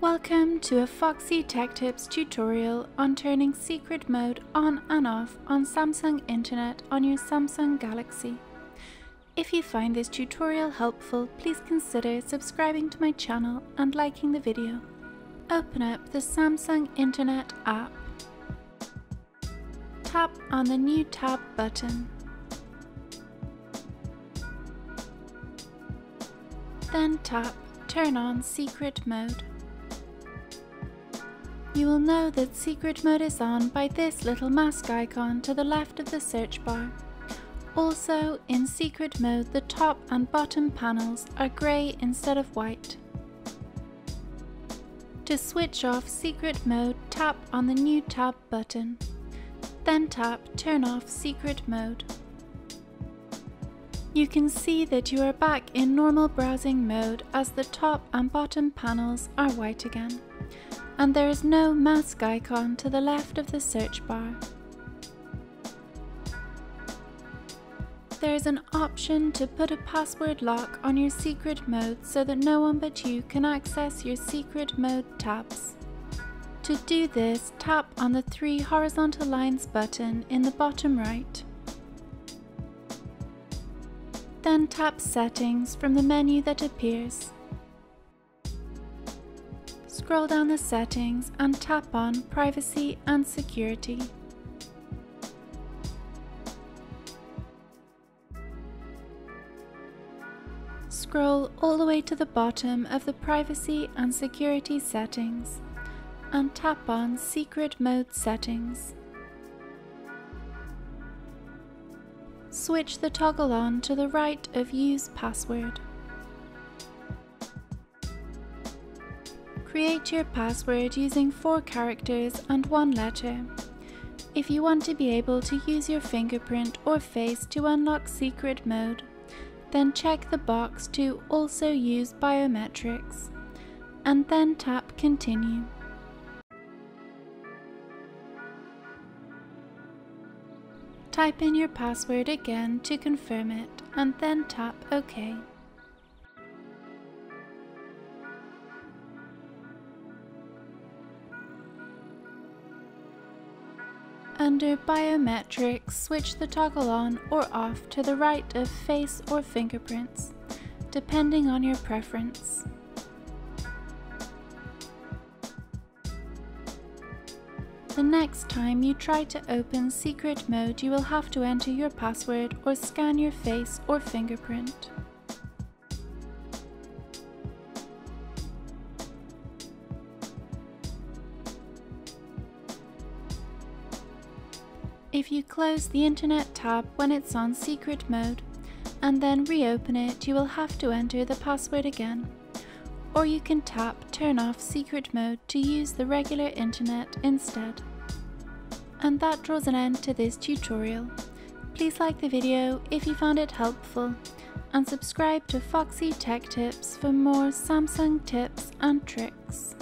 Welcome to a Foxy Tech Tips tutorial on turning secret mode on and off on Samsung Internet on your Samsung Galaxy. If you find this tutorial helpful, please consider subscribing to my channel and liking the video. Open up the Samsung Internet app. Tap on the New Tab button. Then tap Turn on Secret Mode. You will know that secret mode is on by this little mask icon to the left of the search bar. Also, in secret mode the top and bottom panels are grey instead of white. To switch off secret mode, tap on the new tab button. Then tap turn off secret mode. You can see that you are back in normal browsing mode as the top and bottom panels are white again and there is no mask icon to the left of the search bar. There is an option to put a password lock on your secret mode so that no one but you can access your secret mode tabs. To do this, tap on the three horizontal lines button in the bottom right. Then tap Settings from the menu that appears. Scroll down the settings and tap on Privacy and Security. Scroll all the way to the bottom of the Privacy and Security settings and tap on Secret Mode Settings. Switch the toggle on to the right of Use Password. Create your password using four characters and one letter. If you want to be able to use your fingerprint or face to unlock secret mode, then check the box to also use biometrics, and then tap continue. Type in your password again to confirm it and then tap OK. Under Biometrics, switch the toggle on or off to the right of face or fingerprints, depending on your preference. The next time you try to open secret mode you will have to enter your password or scan your face or fingerprint. If you close the Internet tab when it's on secret mode and then reopen it, you will have to enter the password again. Or you can tap Turn off secret mode to use the regular Internet instead. And that draws an end to this tutorial. Please like the video if you found it helpful and subscribe to Foxy Tech Tips for more Samsung tips and tricks.